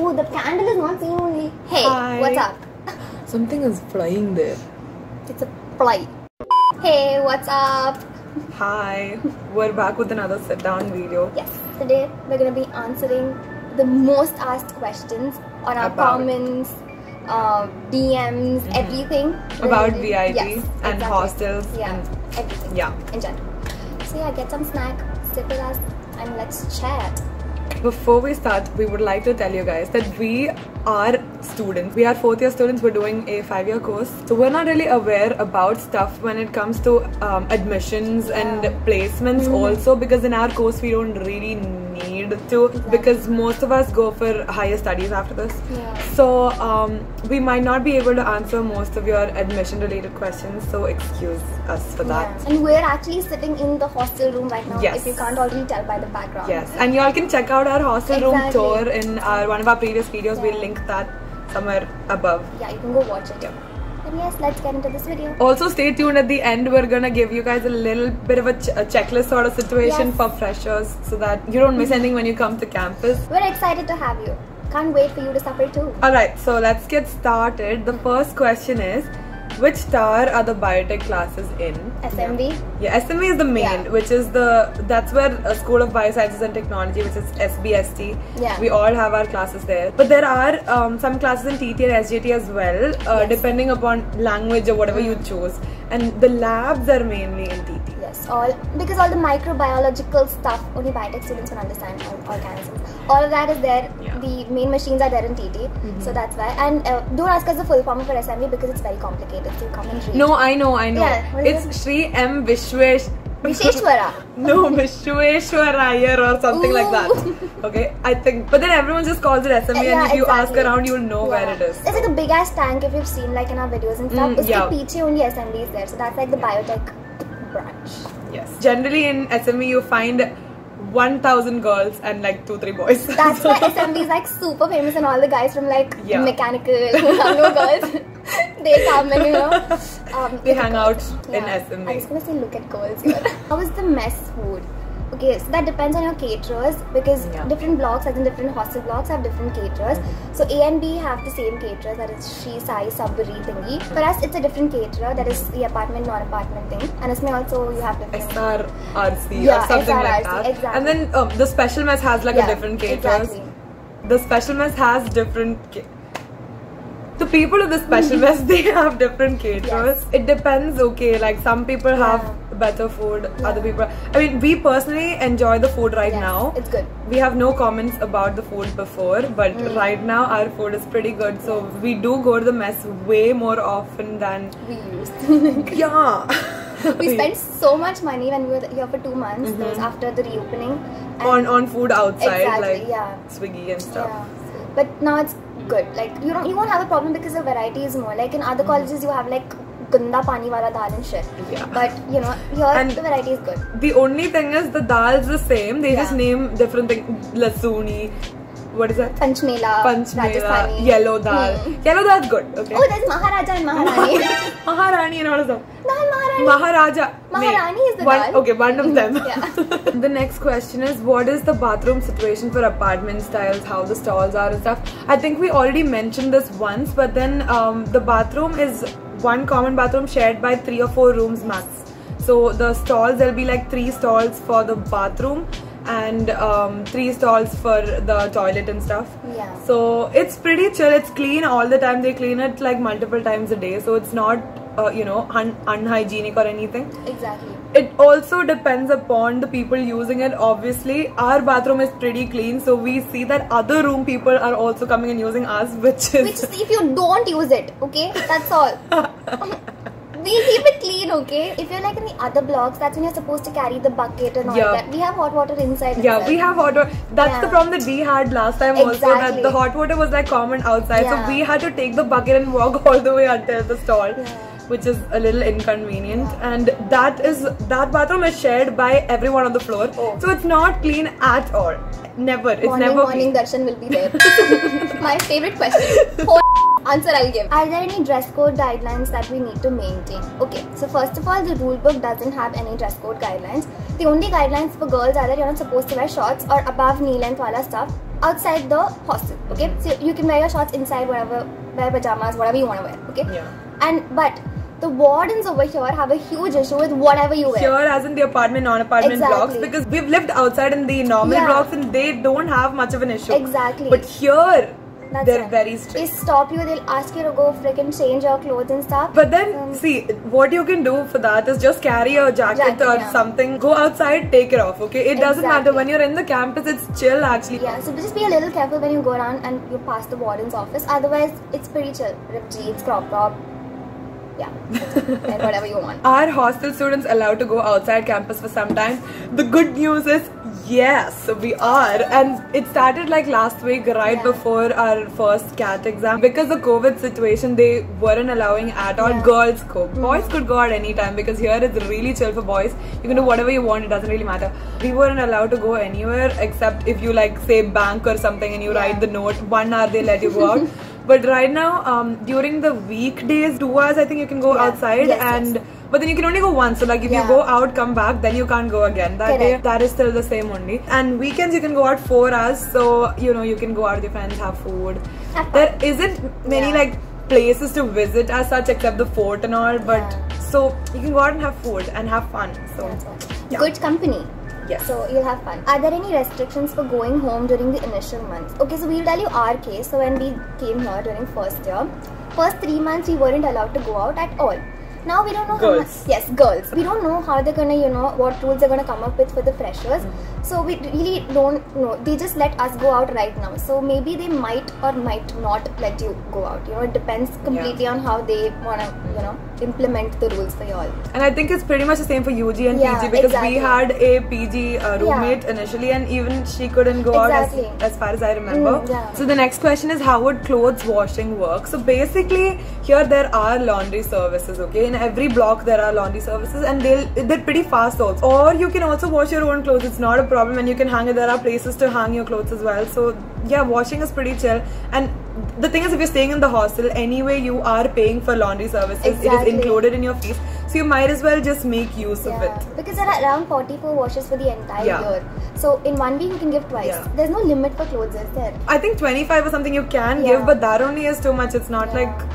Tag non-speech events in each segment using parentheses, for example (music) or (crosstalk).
Oh, the candle is not seen only. Hey, Hi. what's up? Something is flying there. It's a fly. Hey, what's up? Hi, we're back with another sit down video. Yes, today we're gonna be answering the most asked questions on our About- comments, uh, DMs, everything About VIT Yes, and exactly. hostels Yeah, and- everything. Yeah. in general. So yeah, get some snack, sit with us, and let's chat. Before we start, we would like to tell you guys that we are students. We are fourth year students. We're doing a five year course. So we're not really aware about stuff when it comes to um, admissions and placements also because in our course we don't really need to because most of us go for higher studies after this. Yeah. So um, we might not be able to answer most of your admission related questions. So excuse us for that. Yeah. And we're actually sitting in the hostel room right now. Yes. If you can't already tell by the background. Yes, and y'all can check out our hostel room tour in our one of our previous videos. We'll link that somewhere above. Yeah, you can go watch it. Yes, let's get into this video. Also, stay tuned at the end. We're gonna give you guys a little bit of a, ch- a checklist sort of situation Yes. for freshers so that you don't miss mm-hmm. anything when you come to campus. We're excited to have you. Can't wait for you to suffer too. Alright, so let's get started. The first question is which star are the biotech classes in? SMV. Yeah, SMV is the main, Yeah. which is the that's where a School of Biosciences and Technology, which is SBST. Yeah. We all have our classes there, but there are um, some classes in TT and SJT as well, uh, Yes. Mm. depending upon language or whatever you choose. And the labs are mainly in TT. Yes, all because all the microbiological stuff only biotech students can understand all organisms. All of that is there. Yeah. Mm-hmm. The main machines are there in TT, so that's why. And uh, don't ask us the full form for SMV because it's very complicated. So come and read. No, I know, I know. Yeah, it's Sri M Vishwesh. Visheshwara. (laughs) no, Vishweshwar Iyer or something like that. (laughs) Okay, I think. But then everyone just calls it SMV, Yeah, and if you ask around, you'll know where it is. It's like a big ass tank if you've seen like in our videos and stuff. Mm, Uske yeah. piche only SMV is there, so that's like the biotech branch. Yes. Generally in SMV you find 1000 girls and like 2 3 boys. That's why (laughs) SMV is like super famous and all the guys from like Yeah. mechanical (laughs) no girls. (laughs) they come and you know um, They hang out girls. in Yeah. SMV. I was gonna say look at girls here. was the mess food? Okay, so that depends on your caterers because Yeah. Different blocks, as in different hostel blocks, have different caterers. So A and B have the same caterers, that is Shri Sai Sabri thingy. For us, it's a different caterer, that is the apartment, non-apartment thing. And it's also you have different. SRRC Yeah, or something like that. exactly. And then um, the special mess has like Yeah, a different caterer Exactly. The special mess has different. The people of the special (laughs) mess they have different caterers. Yes. It depends. Okay, like some people have. Better food. Yeah. Other people. I mean, we personally enjoy the food right Yes, now. It's good. We have no comments about the food before, but Mm. right now our food is pretty good. So we do go to the mess way more often than We used. (laughs) (laughs) to yeah. we spent so much money when we were here for two months. That was after the reopening. On on food outside Exactly, like yeah. Swiggy and stuff. Yeah. But now it's good. Like you don't you won't have a problem because the variety is more. Like in other colleges you have like gunda pani wala dal and shit. Yeah. But you know here And- the variety is good. The only thing is the dal is the same. They just name different things. Lasuni. What is that? Panchmela, Panchmela, Rajasthani. yellow dal. Hmm. Yellow dal's good. Okay. Oh, there's Maharaja and Maharani. (laughs) Maharani and all of them. Dal Maharani. Maharaja. Maharani is the one, dal. Okay, one of them. (laughs) Yeah. (laughs) the next question is what is the bathroom situation for apartment styles? How the stalls are and stuff. I think we already mentioned this once, but then um, the bathroom is one common bathroom shared by three or four rooms max. So the stalls there'll be like three stalls for the bathroom and um, three stalls for the toilet and stuff. Yeah. So it's pretty chill. It's clean all the time. They clean it like multiple times a day. So it's not, uh, you know, un- unhygienic or anything. Exactly. It also depends upon the people using it. Obviously, our bathroom is pretty clean, so we see that other room people are also coming and using ours, (laughs) which is Which is if you don't use it, okay? That's all. (laughs) We'll keep it clean, okay? If you're like in the other blocks, that's when you're supposed to carry the bucket and all Yeah. that. We have hot water inside. yeah, itself. we have hot water. That's the problem that we had last time also. That the hot water was like common outside, Yeah. so we had to take the bucket and walk (laughs) all the way until the stall. Yeah. Which is a little inconvenient, and that is that bathroom is shared by everyone on the floor, Oh. so it's not clean at all. Never, it's morning, never morning clean. darshan will be there. (laughs) (laughs) My favorite question. (laughs) Answer I'll give. Are there any dress code guidelines that we need to maintain? Okay, so first of all, the rule book doesn't have any dress code guidelines. The only guidelines for girls are that you're not supposed to wear shorts or above knee length wala stuff. outside the hostel. Okay, so you can wear your shorts inside, whatever, wear pajamas, whatever you want to wear. Okay, Yeah. and but the wardens over here have a huge issue with whatever you wear. Here, as in the apartment, non-apartment blocks, because we've lived outside in the normal Yeah. blocks and they don't have much of an issue. Exactly. But here, That's they're right. very strict. They stop you. They'll ask you to go freaking change your clothes and stuff. But then, Um, see, what you can do for that is just carry a jacket, Jacket, or yeah. something. Go outside, take it off. Okay, it doesn't matter when you're in the campus. It's chill actually. Yeah, so just be a little careful when you go around and you pass the warden's office. Otherwise, it's pretty chill. Rip jeans, crop top. Yeah, (laughs) and whatever you want. Are hostel students allowed to go outside campus for some time? The good news is yes, we are. And it started like last week, right Yeah. before our first CAT exam. Because the COVID situation, they weren't allowing at all Yeah. girls go. Hmm. Boys could go at any time because here it's really chill for boys. You can do whatever you want, it doesn't really matter. We weren't allowed to go anywhere except if you like say bank or something and you Yeah. write the note. One hour they let you go out. (laughs) But right now, um, during the weekdays, two hours I think you can go Yeah. outside Yes, yes. and but then you can only go once. So like if you go out, come back, then you can't go again. That day, that is still the same only. And weekends you can go out four hours. So you know you can go out with your friends, have food. There isn't many Yeah. like places to visit as such except the fort and all. But Yeah. so you can go out and have food and have fun. So. Yeah. Good company. Yes. So you'll have fun. Are there any restrictions for going home during the initial months? Okay, so we'll tell you our case. So when we came here during first year, first three months we weren't allowed to go out at all. Now we don't know how much. Yes, girls. We don't know how they're gonna, you know, what rules they're gonna come up with for the freshers. Mm-hmm. So we really don't know. They just let us go out right now. So maybe they might or might not let you go out. You know, it depends completely on how they wanna, you know, implement the rules for you all. And I think it's pretty much the same for UG and Yeah, PG because exactly. we had a PG uh, roommate initially, and even she couldn't go Exactly. out as, as far as I remember. Mm, yeah. So the next question is how would clothes washing work? So basically, here there are laundry services. Okay, in every block there are laundry services, and they'll they're pretty fast also. Or you can also wash your own clothes. It's not a problem, and you can hang it. There are places to hang your clothes as well. So yeah, washing is pretty chill. And the thing is, if you're staying in the hostel, anyway, you are paying for laundry services. exactly. It is included in your fees. So you might as well just make use of Yeah, it. because there are around 44 washes for the entire Yeah. year. So in one week you can give twice. Yeah. There's no limit for clothes, is there? I think 25 or something you can give, but that only is too much. It's not like,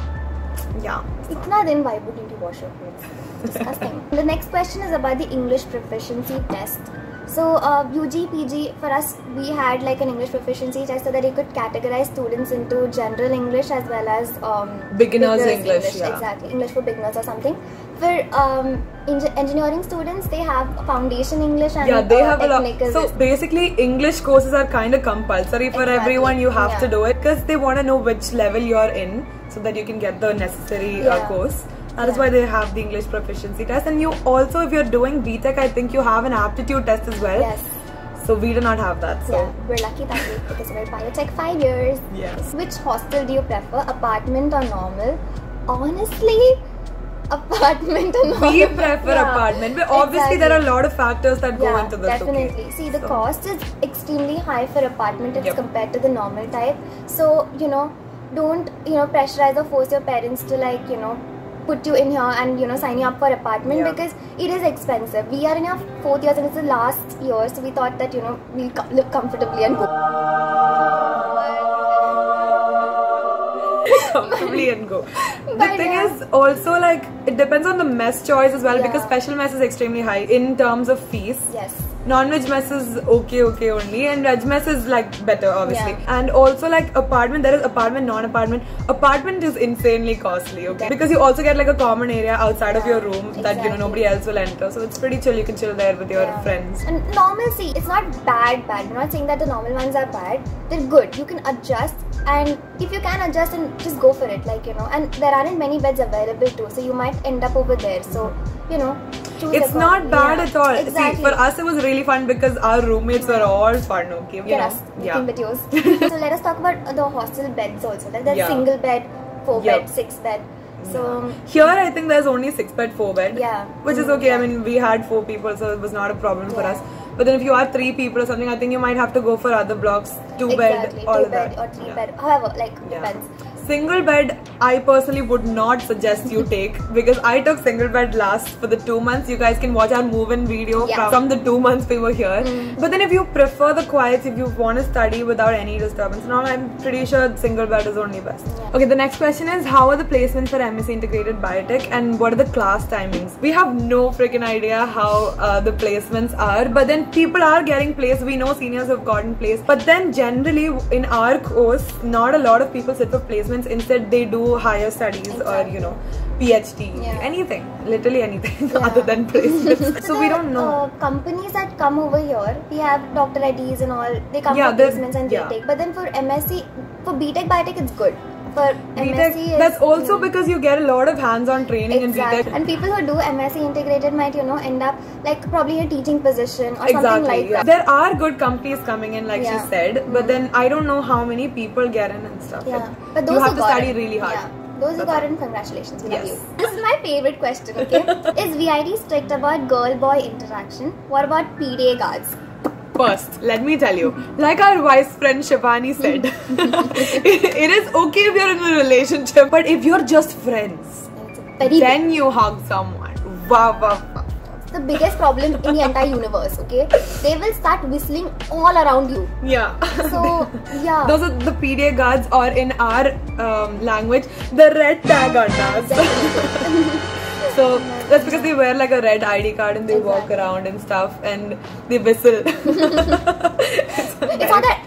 yeah. Itna then why wouldn't you wash your clothes? Disgusting. the next question is about the English proficiency test. So uh, UG, PG, for us, we had like an English proficiency test so that you could categorize students into general English as well as um, Beginners English, yeah. Exactly, English for beginners or something. For um, engineering students, they have foundation English and Yeah, they uh, have a lot. technical So basically, English courses are kind of compulsory for Exactly, everyone. You have to do it because they want to know which level you're in so that you can get the necessary uh, course. That is Yeah. why they have the English proficiency test. And you also, if you're doing BTech, I think you have an aptitude test as well. Yes. So we do not have that. So Yeah, we're lucky that way because we're biotech five years. Yes. Which hostel do you prefer, apartment or normal? Honestly, apartment or normal. we prefer Yeah, apartment, but obviously there are a lot of factors that go into this. okay? definitely. See, the So- cost is extremely high for apartment as Yep. compared to the normal type. So you know, don't you know pressurize or force your parents to like you know put you in here and you know sign you up for apartment Yeah. because it is expensive. We are in our fourth years and it's the last year, so we thought that you know we'll co- live comfortably and go. comfortably and go. (laughs) The But thing yeah. is also like it depends on the mess choice as well because special mess is extremely high in terms of fees. Yes. Non-veg mess is okay, okay only, and veg mess is like better, obviously. Yeah. And also like apartment, there is apartment, non-apartment. Apartment is insanely costly, okay? Yeah. Because you also get like a common area outside of your room that you know nobody else will enter. So it's pretty chill. You can chill there with your Yeah. friends. And normal, see, it's not bad, bad. We're not saying that the normal ones are bad. They're good. You can adjust, and if you can adjust, and just go for it. Like you know, and there aren't many beds available too, so you might end up over there. So you know, choose It's not bad Yeah, at all. Exactly. See, for us it was really fun because our roommates were all fun, okay? Us yeah. videos. (laughs) so let us talk about the hostel beds also. Like there's Yeah. single bed, four Yep. bed, six bed. So Here, I think there's only six bed, four bed. Yeah. Which is okay. I mean, we had four people, so it was not a problem for us. But then if you are three people or something, I think you might have to go for other blocks, two exactly. bed, all two of bed that. or three Yeah. bed. However, like Yeah. depends. Single bed, I personally would not suggest you take because I took single bed last for the two months. You guys can watch our move-in video Yeah. from, the two months we were here. But then if you prefer the quiet, if you want to study without any disturbance, now I'm pretty sure single bed is only best. Yeah. Okay, the next question is how are the placements for MSc Integrated Biotech and what are the class timings? We have no freaking idea how uh, the placements are, but then people are getting placed. We know seniors have gotten placed, but then generally in our course, not a lot of people sit for placements. Instead, they do higher studies or you know PhD, Yeah. anything, literally anything (laughs) Yeah. other than placements. (laughs) so we don't know. Uh, companies that come over here, we have. Reddy's and all. They come Yeah, for placements and they yeah. take. But then for MSc, for BTech Biotech, it's good. For BTech, MSc, is, that's also because you get a lot of hands-on training Exactly. in BTech. And people who do MSc integrated might, you know, end up like probably in a teaching position or something like yeah. that. There are good companies coming in, like Yeah. she said, but mm. then I don't know how many people get in and stuff. Yeah, Like, but those you have who to study it, really hard. Yeah. Those who got in, congratulations, we love Yes. you. This is my favorite question, okay? (laughs) is VIT strict about girl-boy interaction? What about PDA guards? First, let me tell you, like our vice friend Shivani said, (laughs) it is okay if you're in a relationship, but if you're just friends, And it's a very then you hug someone. Wow, wow, wow. the biggest problem in the entire universe, okay? They will start whistling all around you. Yeah. So, (laughs) yeah. Those are the PDA guards, or in our um, language, the red tag anna (laughs) So that's because they wear like a red ID card and they walk around and stuff and they whistle. (laughs) it's not that.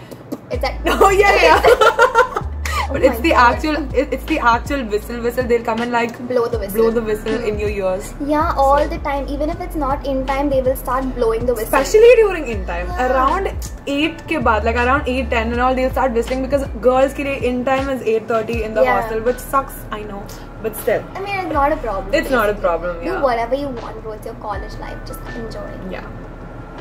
It's that. (laughs) Oh yeah, yeah. (laughs) but Oh it's the God. actual, it, it's the actual whistle. Whistle. They'll come and like Blow the whistle. blow the whistle in hmm. your ears. Yeah, all the time. Even if it's not in time, they will start blowing the whistle. Especially during in time, Yeah. around eight ke baad, like around eight ten and all, they'll start whistling because girls ke liye in time is eight thirty in the Yeah. hostel, which sucks. I know, but still, I mean, it's not a problem. it's not a basically. problem. Do whatever you want, bro. It's your college life. Just enjoy. It. Yeah.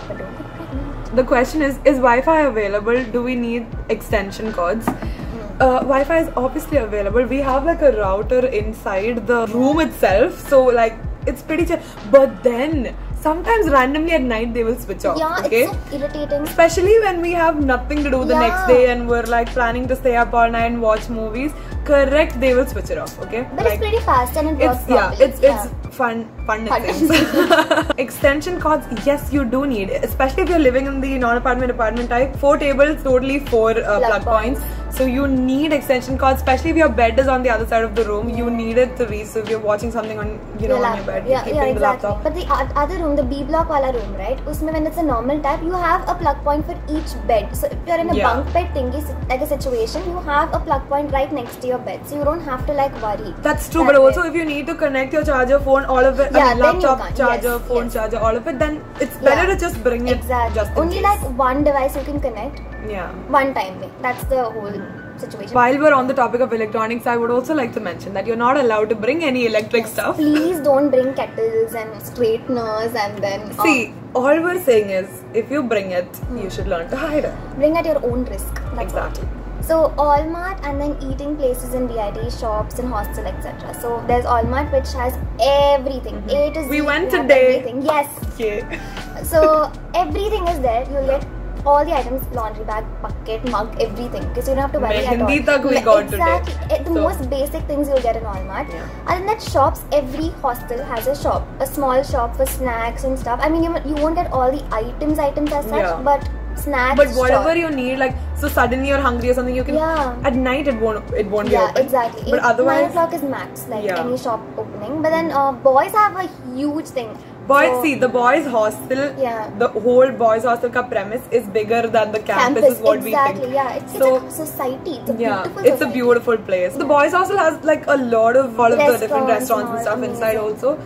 But don't get pregnant. The question is: Is Wi-Fi available? Do we need extension cords? Uh, Wi-Fi is obviously available. We have like a router inside the room itself, so like it's pretty chill. But then sometimes randomly at night they will switch off. Yeah, okay. it's so irritating. Especially when we have nothing to do the Yeah. next day and we're like planning to stay up all night and watch movies. Correct, they will switch it off. Okay. But Like- it's pretty fast and it works it's yeah, properly. it's it's fun fun Fun. Extension (laughs) cords, yes, you do need, especially if you're living in the non-apartment apartment type. Four tables, totally four uh, plug, points. points. So you need extension cords, especially if your bed is on the other side of the room. You need it to reach. So if you're watching something on you know Your on your bed, Yeah, you're keeping yeah, the laptop. But the other room, the B block wala room, right? Usme when it's a normal type, you have a plug point for each bed. So if you're in a Yeah. bunk bed thingy, like a situation, you have a plug point right next to your bed, so you don't have to like worry. That's true, that but also if you need to connect your charger, phone, all of it, I mean, laptop charger, Yes, phone yes. charger, all of it, then it's better Yeah. to just bring it Exactly. just Only case. like one device you can connect yeah. one time. That's the whole situation. While we're on the topic of electronics, I would also like to mention that you're not allowed to bring any electric stuff. Please don't bring kettles and straighteners and then uh, See, all we're saying is if you bring it, you should learn to hide it. bring at your own risk. That's Exactly. All. So Allmart and then eating places in VIT shops and hostel etc. So there's Allmart which has everything. A to Z. Mm-hmm. We went you today. Everything. Yes. Yeah. (laughs) So everything is there. You'll get all the items: laundry bag, bucket, mug, everything. Because you don't have to worry at all. Tak we got today. exactly. Eh, The So- most basic things you'll get in Allmart. Yeah. Other than that, shops. Every hostel has a shop, a small shop for snacks and stuff. I mean, you, you won't get all the items, items as such, Yeah. but snacks. But whatever you need, like so suddenly you're hungry or something, you can. Yeah. At night it won't it won't be Yeah, open. exactly. But Eight- nine o'clock is max, like Yeah. any shop opening. But then uh, boys have a huge thing. boys So- see the boys hostel. Yeah. The whole boys hostel ka premise is bigger than the campus, is what exactly, we think. yeah. It's, So- it's a society. It's a Yeah, beautiful it's a beautiful place. The boys' hostel has like a lot of all of the different Restaurants and stuff all, inside also.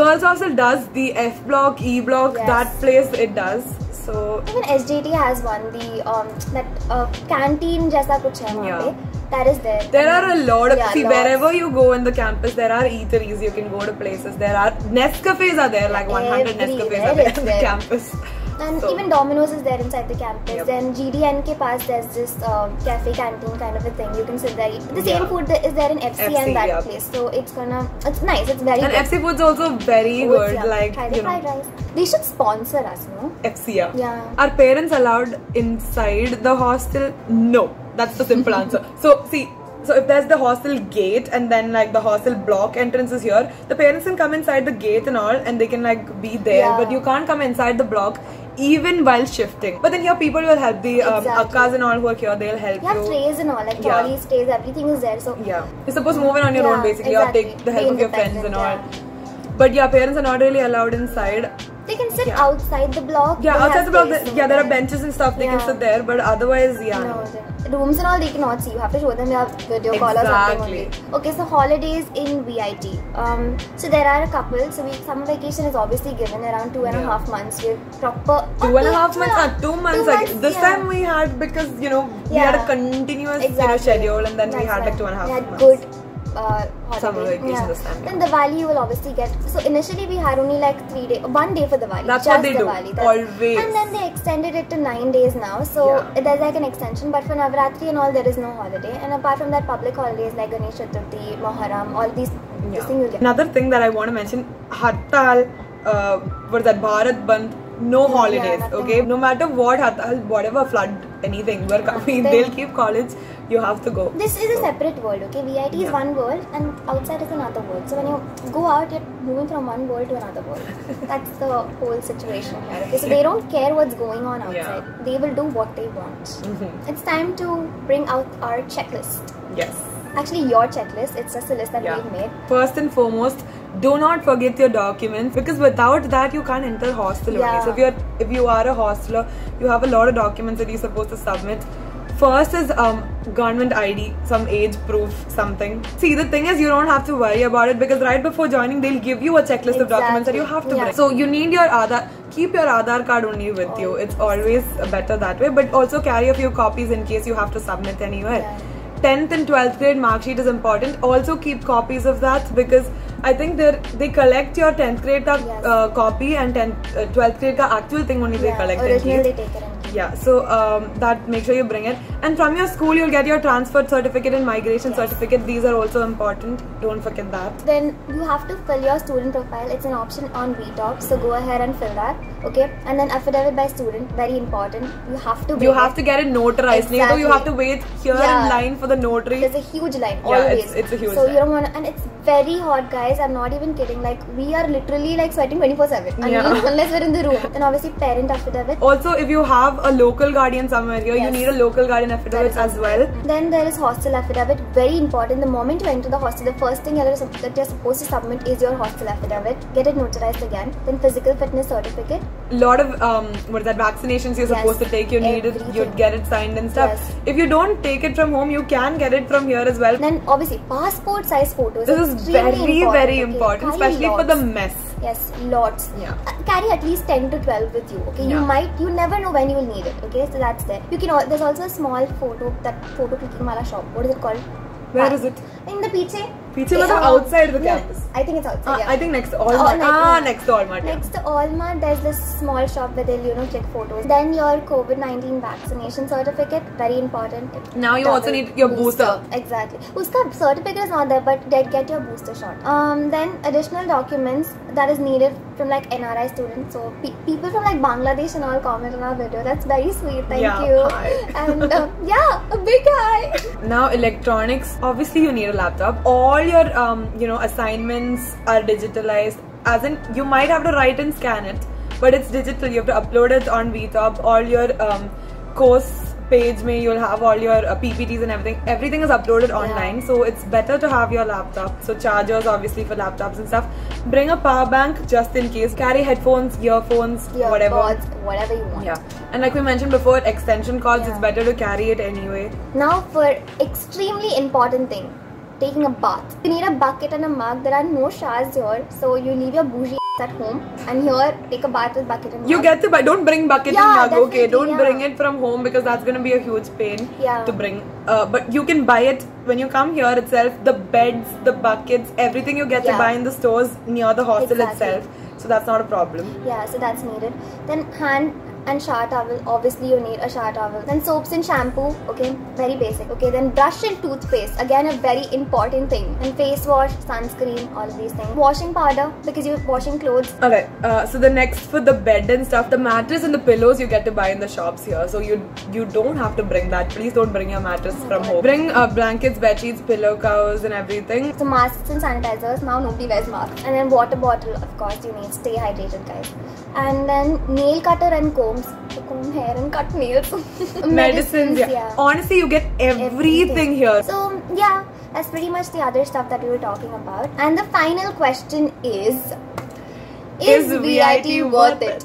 Girls' hostel does the F block, E block, Yes. that place it does. So even SJT has one the um, that uh, canteen jaisa kuch hai yeah. Pe. That is there. There are a lot of yeah, see lots. wherever you go in the campus, there are eateries. You can go to places. There are Nescafes are there like 100 Nescafes are there in the campus. And So- even Domino's is there inside the campus. Yep. Then GDN ke paas there's this uh, cafe canteen kind of a thing. You can sit there. eat. The same Yeah. food is there in FC, FC, and that yeah. place. So it's gonna it's nice. It's very And good. FC Food's also very good. yum. Like Try you know, fried rice. They should sponsor us, no? FC. Yeah. Yeah. Are parents allowed inside the hostel? No. That's the simple answer. (laughs) So see. So if there's the hostel gate and then like the hostel block entrance is here, the parents can come inside the gate and all and they can like be there. Yeah. But you can't come inside the block even while shifting. But then here people will help the um, Exactly. akkas and all who are here. They'll help You have you. trays and all, like Yeah. trolleys, trays, everything is there. So Yeah. You're supposed to move in on your Yeah, own basically or take the help of your friends and all. independent, But yeah, parents are not really allowed inside. they can sit Yeah. outside the block. Yeah, outside the block, the- yeah, there are benches and stuff they can sit there, but otherwise, yeah. No, rooms and all they cannot see. You have to show them your video call or something only. Okay, so holidays in VIT. Um, so there are a couple. So we summer vacation is obviously given around two and a half months. We're proper Two and a half months, uh, two months. like, this yeah. time we had because you know we had a Yeah. continuous you know, schedule, and then we That's had like two and a half We had months. good uh, holiday. Summer vacation this time, Then Diwali you will obviously get. So initially we had only like three days, one day for Diwali. That's just what they do, Diwali. always. And then they extended it to nine days now. So Yeah. there's like an extension. But for Navratri and all, there is no holiday. And apart from that, public holidays like Ganesh Chaturthi, Moharram, all these. Yeah. thing you'll get. Another thing that I want to mention, Hartal, uh, what is that, Bharat Bandh, no holidays, nothing. okay? No matter what Hartal, whatever flood, anything, we're coming they'll keep college, you have to go. This is a separate world, okay? VIT is one world and outside is another world. So when you go out, you're moving from one world to another world. (laughs) That's the whole situation here, okay? So they don't care what's going on outside. Yeah. They will do what they want. Mhm. It's time to bring out our checklist. Yes. Actually, your checklist. It's just a list that Yeah. we've made. First and foremost, do not forget your documents because without that you can't enter hostel. Yeah. So if you're if you are a hosteler, you have a lot of documents that you're supposed to submit. First is um, government ID, some age proof, something. See, the thing is, you don't have to worry about it because right before joining, they'll give you a checklist of documents that you have to Yeah. bring. So you need your Aadhaar. Keep your Aadhaar card only with you. It's always better that way. But also carry a few copies in case you have to submit anywhere. Yeah. 10th and 12th grade mark sheet is important. Also keep copies of that because I think they they collect your 10th grade ka, Yes. uh, copy and 10th, uh, 12th grade ka actual thing only they collect and original keep. they take it. Yeah, so um, that make sure you bring it. And from your school, you'll get your transfer certificate and migration Yes. certificate. These are also important. Don't forget that. Then you have to fill your student profile. It's an option on VTOP, so go ahead and fill that. Okay, and then affidavit by student, very important. You have to. You have it. to get it notarized. Exactly. you have to wait here Yeah. in line for the notary. There's a huge line Yeah, always. it's- it's a huge So line. you don't want and it's very hot, guys. I'm not even kidding. Like we are literally like sweating 24/7 Yeah. unless, we're in the room. Then obviously parent affidavit. Also, if you have a local guardian somewhere here, you need a local guardian affidavit That is as well. Then there is hostel affidavit. Very important. The moment you enter the hostel, the first thing that you're supposed to submit is your hostel affidavit. Get it notarized again. Then physical fitness certificate. lot of um, what is that vaccinations you're Yes, supposed to take you need it you'd get it signed and stuff Yes. if you don't take it from home you can get it from here as well Then obviously passport size photos. this is very very important Carry especially for the mess Yes, lots. Yeah. Uh, carry at least 10 to 12 with you. Okay, you might, you never know when you will need it. Okay, so that's there. You can. al- There's also a small photo that photo clicking wala shop. What is it called? Where Ah, is it In the piche. Matlab uh, outside the campus? I think it's outside. Yeah. I think next to Allmart next- ah next to Allmart yeah. Next to Allmart, there's this small shop where they'll, you know, click photos. Then your COVID 19 vaccination certificate, very important. Now you also need your booster. Exactly. Uska certificate is not there, but did get your booster shot. Um, then additional documents that is needed from like NRI students. So pe- people from like Bangladesh and all comment on our video. That's very sweet. Thank Yeah, you. hi. And uh, yeah, a big hi. (laughs) now electronics obviously you need a laptop. All your um, you know assignments are digitalized. As in you might have to write and scan it but it's digital. You have to upload it on vtop all your um, course page may you'll have all your uh, ppts and everything everything is uploaded online so it's better to have your laptop so chargers obviously for laptops and stuff bring a power bank just in case carry headphones earphones whatever pods, whatever you want. yeah and like we mentioned before extension cords Yeah. it's better to carry it anyway Now for extremely important thing, taking a bath. You need a bucket and a mug. There are no showers here, so you leave your bougie at home and here take a bath with bucket and mug. You get to buy. Don't bring bucket Yeah, and mug. Okay, don't yeah. bring it from home because that's gonna be a huge pain Yeah. to bring. Uh, but you can buy it when you come here itself. The beds, the buckets, everything you get to buy in the stores near the hostel Exactly. itself. So that's not a problem. Yeah, so that's needed. Then hand and shower towel. Obviously, you need a shower towel. Then soaps and shampoo. Okay, very basic. Okay, then brush and toothpaste. Again, a very important thing. And face wash, sunscreen, all of these things. Washing powder because you're washing clothes. Alright, uh, so the next for the bed and stuff, the mattress and the pillows you get to buy in the shops here. So you you don't have to bring that. Please don't bring your mattress from home. Bring uh, blankets, bed sheets, pillow covers, and everything. So masks and sanitizers. Now nobody wears masks. And then water bottle, of course, you need. Stay hydrated, guys. And then nail cutter and combs hair and cut nails. (laughs) Medicines, yeah. Honestly, you get everything, here. So yeah, that's pretty much the other stuff that we were talking about. And the final question is: Is, VIT worth it?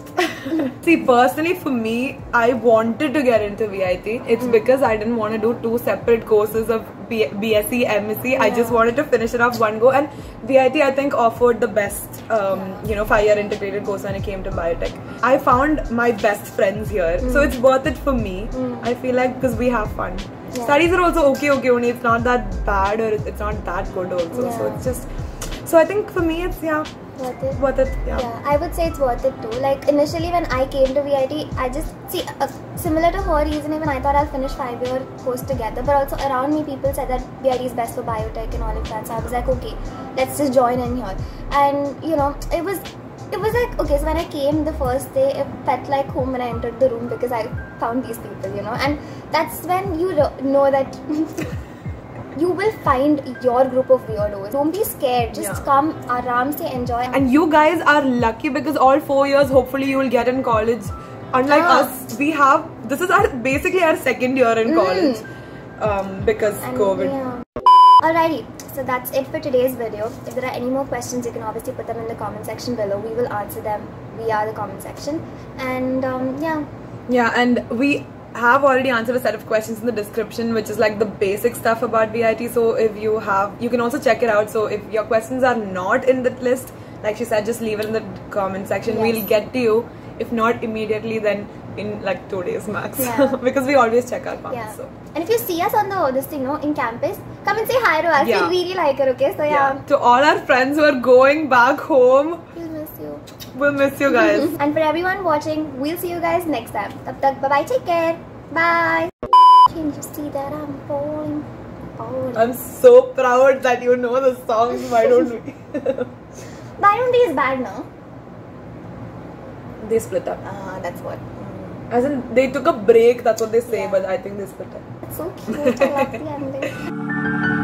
(laughs) See, personally, for me, I wanted to get into VIT. It's Hmm. because I didn't want to do two separate courses of B- BSc, MSc. I just wanted to finish it off one go. And VIT, I think, offered the best, um, you know, five-year integrated course when it came to biotech. I found my best friends here, Hmm. so it's worth it for me. I feel like because we have fun. Yeah. Studies are also okay, okay. Only it's not that bad or it's not that good also. So it's just. So I think for me, it's yeah, Worth it? worth it. Yeah. Yeah, I would say it's worth it too. Like initially when I came to VIT, I just see uh, similar to her reason. Even I thought I'll finish five year course together, but also around me people said that VIT is best for biotech and all of that. So I was like, okay, let's just join in here. And you know, it was. It was like okay, so when I came the first day, it felt like home when I entered the room because I found these people, you know, and that's when you know that (laughs) will find your group of weirdos. Don't be scared. Just Yeah. come, aram se enjoy. And you guys are lucky because all four years, hopefully, you will get in college. Unlike Ah. us, we have this is our basically our second year in Mm. college um, because And, COVID. yeah. Alrighty, so that's it for today's video. If there are any more questions, you can obviously put them in the comment section below. We will answer them via the comment section. And um, yeah, Yeah, and we have already answered a set of questions in the description, which is like the basic stuff about VIT. So if you have, you can also check it out. So if your questions are not in that list, like she said, just leave it in the comment section. Yes. We'll get to you. If not immediately, then in like two days max. Yeah. (laughs) because we always check our comments. yeah. So. And if you see us on the this thing, you no, in campus, come and say hi to us. Yeah. We really like it. Okay, so yeah, yeah. To all our friends who are going back home, we'll miss you. we'll miss you guys. (laughs) and for everyone watching, we'll see you guys next time. Tab tak, bye bye. Take care. Bye. Can you see that I'm falling? Falling. I'm so proud that you know the songs. Why don't we? (laughs) Byron D is bad now. they split up. Ah, that's what. As in, they took a break. That's what they say. Yeah. But I think they split up. It's so cute. I love the ending. (laughs)